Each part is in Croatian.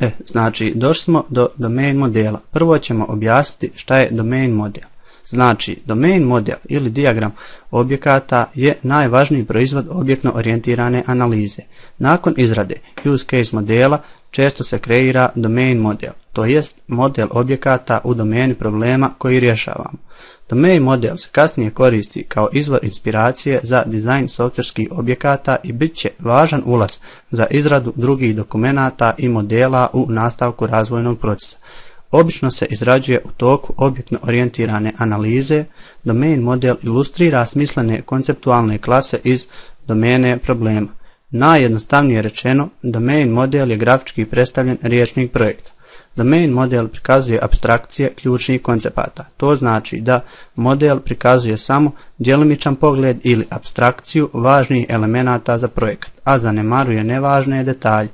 E, znači, došli smo do domain modela. Prvo ćemo objasniti šta je domain model. Znači, domain model ili dijagram objekata je najvažniji proizvod objektno orijentirane analize. Nakon izrade use case modela često se kreira domain model, to jest model objekata u domeni problema koji rješavamo. Domain model se kasnije koristi kao izvor inspiracije za dizajn softverskih objekata i bit će važan ulaz za izradu drugih dokumenata i modela u nastavku razvojnog procesa. Obično se izrađuje u toku objektno orijentirane analize, domain model ilustrira smislene konceptualne klase iz domene problema. Najjednostavnije rečeno, domain model je grafički predstavljen riječnik projekta. Domain model prikazuje abstrakcije ključnih koncepata. To znači da model prikazuje samo djelomičan pogled ili abstrakciju važnih elemenata za projekat, a zanemaruje nevažne detalje.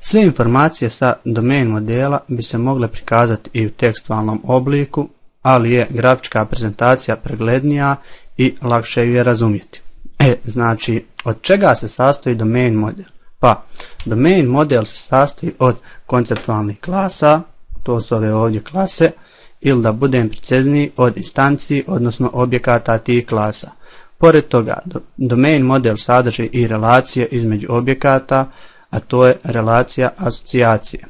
Sve informacije sa domain modela bi se mogle prikazati i u tekstualnom obliku, ali je grafička prezentacija preglednija i lakše ju je razumjeti. E, znači, od čega se sastoji domain model? Pa, domain model se sastoji od konceptualnih klasa, to su ove ovdje klase, ili da budem precizniji od instanciji, odnosno objekata tih klasa. Pored toga, domain model sadrži i relacije između objekata, a to je relacija asocijacije.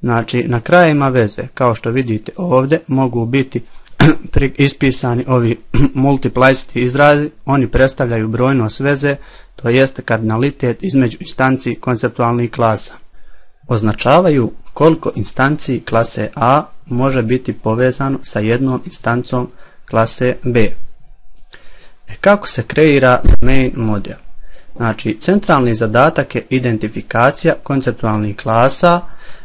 Znači, na krajima veze, kao što vidite ovdje, mogu biti ispisani ovi multiplicity izrazi, oni predstavljaju brojnost veze, to jeste kardinalitet između instanciji konceptualnih klasa. Označavaju koliko instanciji klase A može biti povezano sa jednom instancom klase B. E kako se kreira main model? Znači, centralni zadatak je identifikacija konceptualnih klasa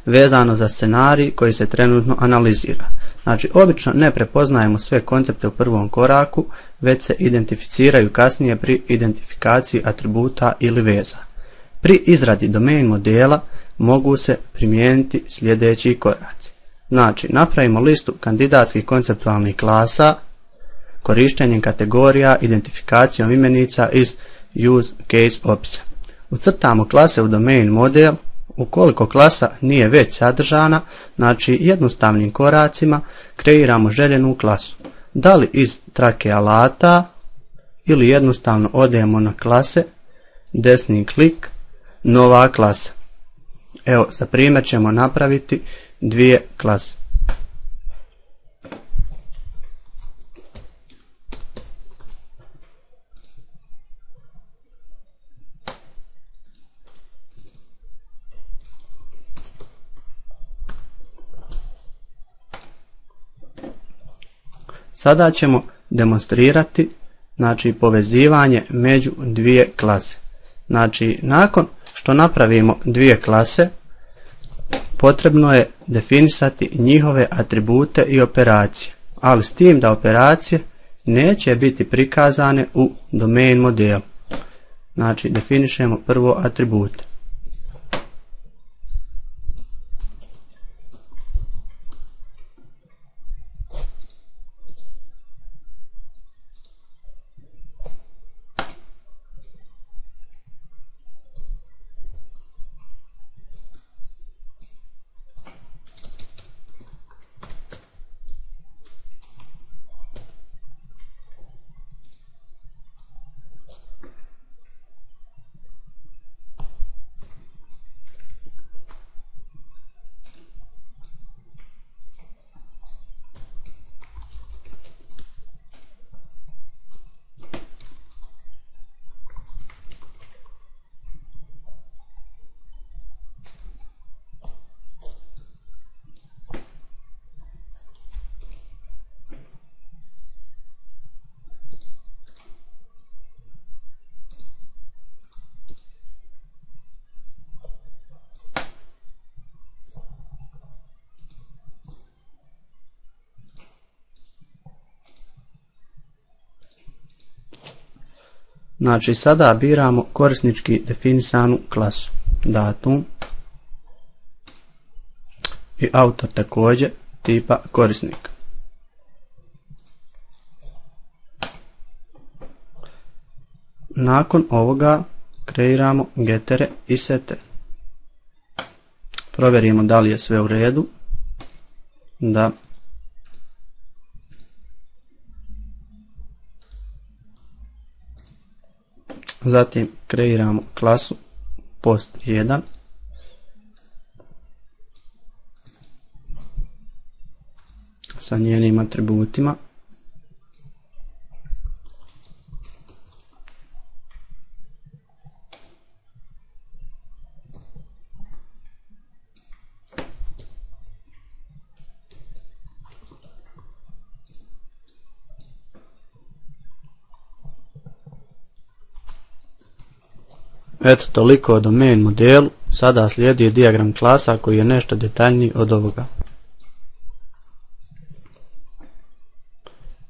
vezano za scenarij koji se trenutno analizira. Znači, obično ne prepoznajemo sve koncepte u prvom koraku, već se identificiraju kasnije pri identifikaciji atributa ili veza. Pri izradi domain modela mogu se primijeniti sljedeći koraci. Znači, napravimo listu kandidatskih konceptualnih klasa, korištenjem kategorija, identifikacijom imenica iz use case opisa. Ucrtamo klase u domain model, ukoliko klasa nije već sadržana, znači jednostavnim koracima kreiramo željenu klasu. Da li iz trake alata ili jednostavno odemo na klase, desni klik, nova klasa. Evo, za primjer ćemo napraviti dvije klase. Sada ćemo demonstrirati znači povezivanje među dvije klase. Znači nakon što napravimo dvije klase potrebno je definisati njihove atribute i operacije, ali s tim da operacije neće biti prikazane u domain modelu. Znači definišemo prvo atribute. Znači sada biramo korisnički definisanu klasu. Datum i autor također tipa korisnika. Nakon ovoga kreiramo getere i setere. Provjerimo da li je sve u redu. Da. Zatim kreiramo klasu post 1. sa njenim atributima. Eto toliko o domain modelu, sada slijedi diagram klasa koji je nešto detaljniji od ovoga.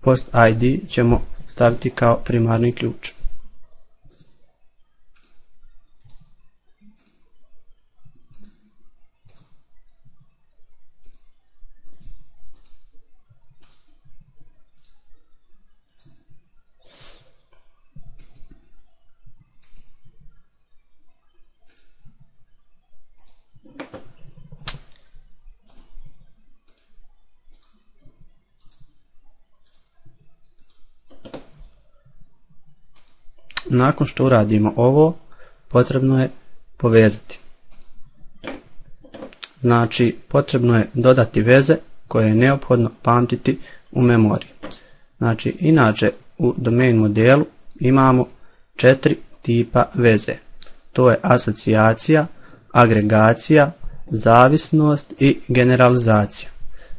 Post ID ćemo staviti kao primarni ključ. Nakon što uradimo ovo, potrebno je povezati. Znači, potrebno je dodati veze koje je neophodno pamtiti u memoriji. Znači, inače u domain modelu imamo četiri tipa veze. To je asocijacija, agregacija, zavisnost i generalizacija.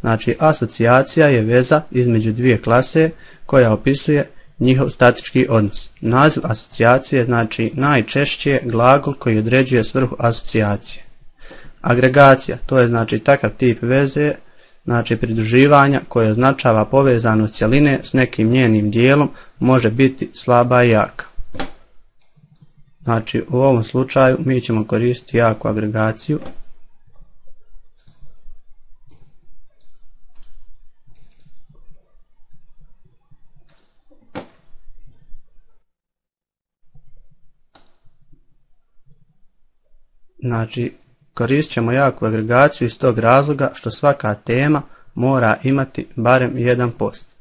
Znači, asocijacija je veza između dvije klase koja opisuje njihov statički odnos. Naziv asocijacije znači najčešće glagol koji određuje svrhu asocijacije. Agregacija, to je znači takav tip veze, znači pridruživanja koje označava povezanost cjeline s nekim njenim dijelom, može biti slaba i jaka. Znači u ovom slučaju mi ćemo koristiti jaku agregaciju Znači, koristit ćemo jaku agregaciju iz tog razloga što svaka tema mora imati barem jedan post.